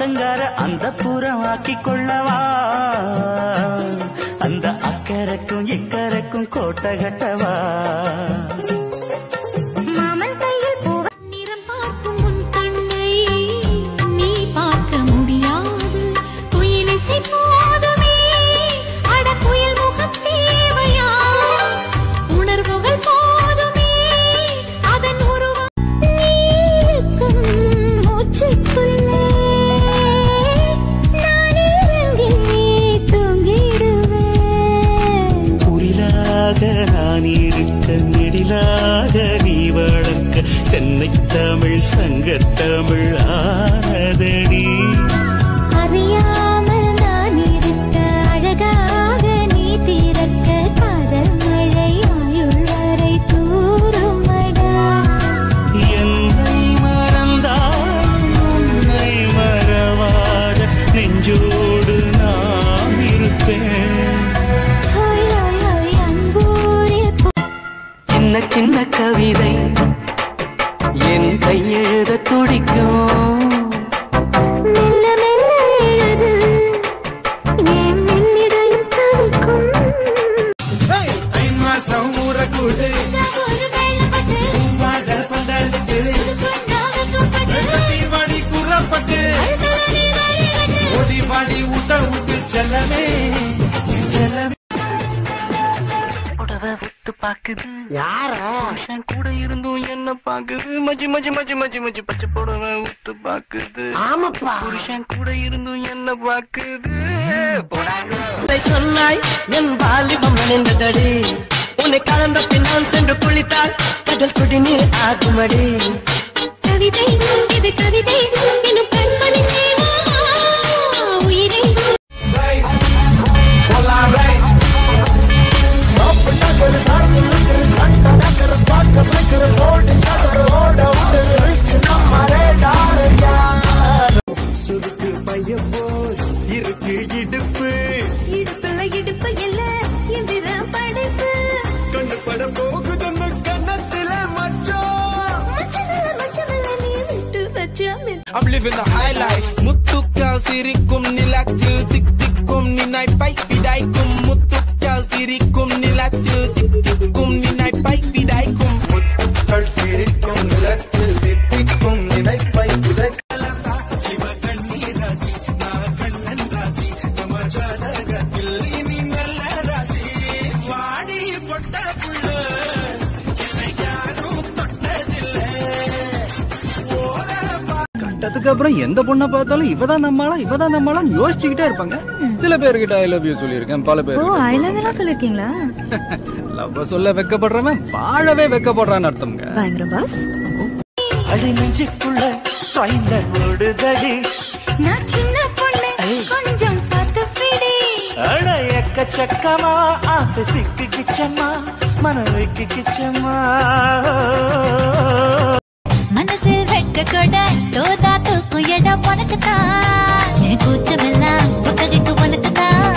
ஆத்தங்கார அந்த புறம் ஆக்கி கொள்ளவா அந்த அக்கறைக்கும் இக்கரைக்கும் கோட்டை கட்டவா? சங்கத்தமிழ் ஆனதடி அறியாமல் நான் இருக்க அழகாக நீ திறக்க காதல் மழை ஆயுள் வரை தூருமடா என்னை மறந்தால் உன்னை மறவாத நெஞ்சோடு நான் இருப்பேன். சின்ன சின்ன கவிதை. என் கையெழுத துடிக்கும். செல்லமே. செல்லமே. விட்டு பாக்குது யாரா? புருஷன் கூட இருந்தும் என்ன பாக்குது மஜி மஜி மஜி மஜி மஜி பச்சை புடவை விட்டு பாக்குது ஆமாப்பா. புருஷன் கூட இருந்தும் என்ன பாக்குது உன்னை சொன்னாய் என் வாலிபம் நின்றதடி உன்னை கலந்த பின் நான் சென்று குளித்தால் கடல் குடிநீர் ஆகுமடி. கவிதை இது கவிதை கண்ணு பட போகுது அந்த கண்ணத்துல I'm living the high life. முத்துக்கள் சிரிக்கும் நிலத்தில் திக் திக்கும் கட்டத்துக்கு அப்புறம் எந்த பொண்ணை பார்த்தாலும் இவதான் நம்மளா இவதான் நம்மளா யோசிச்சுக்கிட்டே இருப்பாங்க. சில பேர்கிட்ட ஐ லவ் யூ சொல்லியிருக்கேன் பல பேர் ஐ லவ் எல்லாம் சொல்லிருக்கீங்களா? லவ் சொல்ல வெக்கப்படுறவன் வாழவே வெக்கப்படுறான்னு அர்த்தம்ங்க. பயங்கர பாஸ். அடி நெஞ்சுக்குள்ள ட்ரைன்ல ஓடுதடி நான் சின்ன பொண்ணு கொஞ்சம் பார்த்து பிடி அட எக்கச்சக்கமா ஆசை சிக்கிக்கிச்சம்மா மனவைக்கு கிச்சம்மா. வெட்க கொட தோதா தூக்கும் இடம் உனக்குத்தான் என் கூச்சமெல்லாம் புத்தகிட்டு உனக்குத்தான்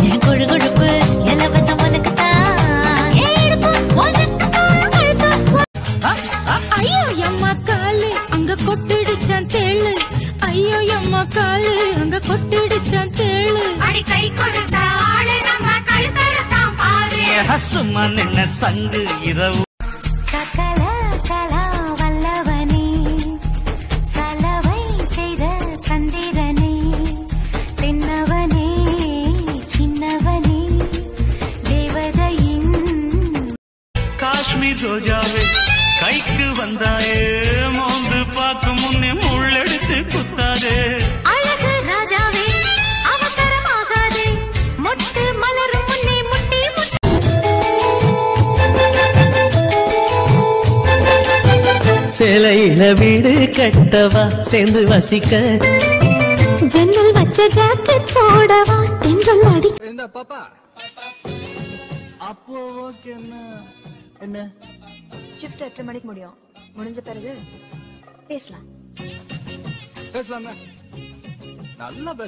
என் கொழு கொழுப்பு இலவசம் உனக்குத்தான் என் இடுப்பு உனக்குத்தான், கழுத்து? உன்- ஐயோ எம்மா காலு அங்க கொட்டிடுச்சான் தேளு. ஐயோ எம்மா காலு அங்க கொட்டிடுச்சான் தேளு. அடி கை கொடுத்த சும்மா நின்ன சங்கு இரவு. சேலையில வீடு கட்டவா? சேர்ந்து வசிக்க. ஜன்னல் வச்ச ஜாக்கெட் போடவா? தென்றல் அடி பாப்பா? அப்போ ஓகே என்ன? என்ன? ஷிஃப்ட் எட்டரை மணிக்கு முடியும்? முடிஞ்ச பிறகு பேசலாம். பேசலாமே. நல்லா பேச